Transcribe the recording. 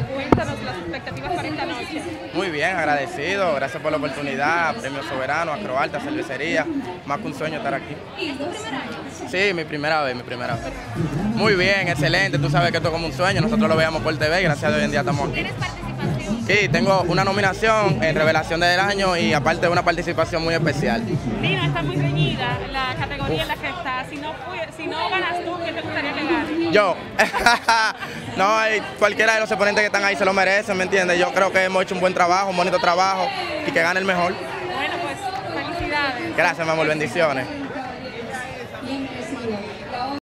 Cuéntanos las expectativas para esta noche. Muy bien, agradecido, gracias por la oportunidad, Premio Soberano, Acroalta, Cervecería, más que un sueño estar aquí. ¿Es tu primer año? Sí, mi primera vez, mi primera vez. Muy bien, excelente, tú sabes que esto es como un sueño, nosotros lo veíamos por TV y gracias a Dios hoy en día estamos aquí. ¿Tienes participación? Sí, tengo una nominación en Revelación del Año y aparte una participación muy especial. Nina, está muy reñida la categoría en la que está. Si no, si no ganas tú, ¿qué te gustaría que? Yo. no, cualquiera de los exponentes que están ahí se lo merecen, ¿me entiendes? Yo creo que hemos hecho un buen trabajo, un bonito trabajo y que gane el mejor. Bueno, pues felicidades. Gracias, mi amor, bendiciones.